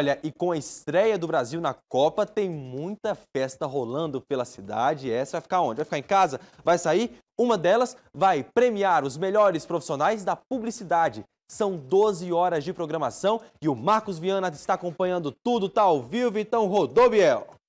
Olha, e com a estreia do Brasil na Copa, tem muita festa rolando pela cidade. Essa vai ficar onde? Vai ficar em casa? Vai sair? Uma delas vai premiar os melhores profissionais da publicidade. São 12 horas de programação e o Marcos Viana está acompanhando tudo, tá ao vivo, então rodou, Biel.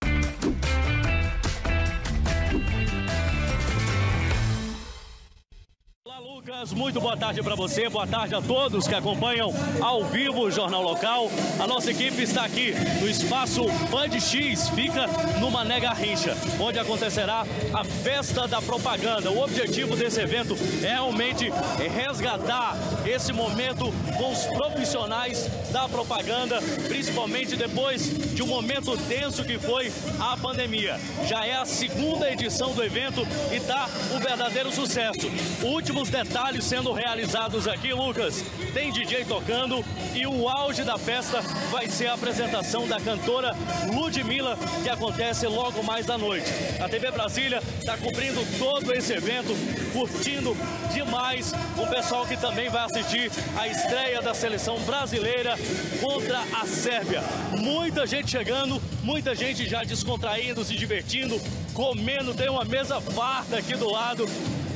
Lucas, muito boa tarde para você, boa tarde a todos que acompanham ao vivo o Jornal Local. A nossa equipe está aqui no espaço Band X, fica no Mané Garrincha, onde acontecerá a festa da propaganda. O objetivo desse evento é realmente resgatar esse momento com os profissionais da propaganda, principalmente depois de um momento tenso que foi a pandemia. Já é a segunda edição do evento e está um verdadeiro sucesso. Últimos detalhes detalhes sendo realizados aqui, Lucas. Tem DJ tocando e o auge da festa vai ser a apresentação da cantora Ludmilla, que acontece logo mais da noite. A TV Brasília está cobrindo todo esse evento, curtindo demais o pessoal que também vai assistir a estreia da seleção brasileira contra a Sérvia. Muita gente chegando, muita gente já descontraindo, se divertindo, comendo, tem uma mesa farta aqui do lado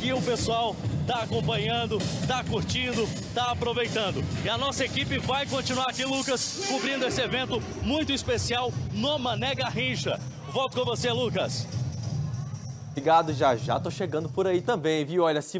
e o pessoal está acompanhando, está curtindo, está aproveitando. E a nossa equipe vai continuar aqui, Lucas, cobrindo esse evento muito especial no Mané Garrincha. Volto com você, Lucas. Obrigado, já já tô chegando por aí também, viu? Olha, se você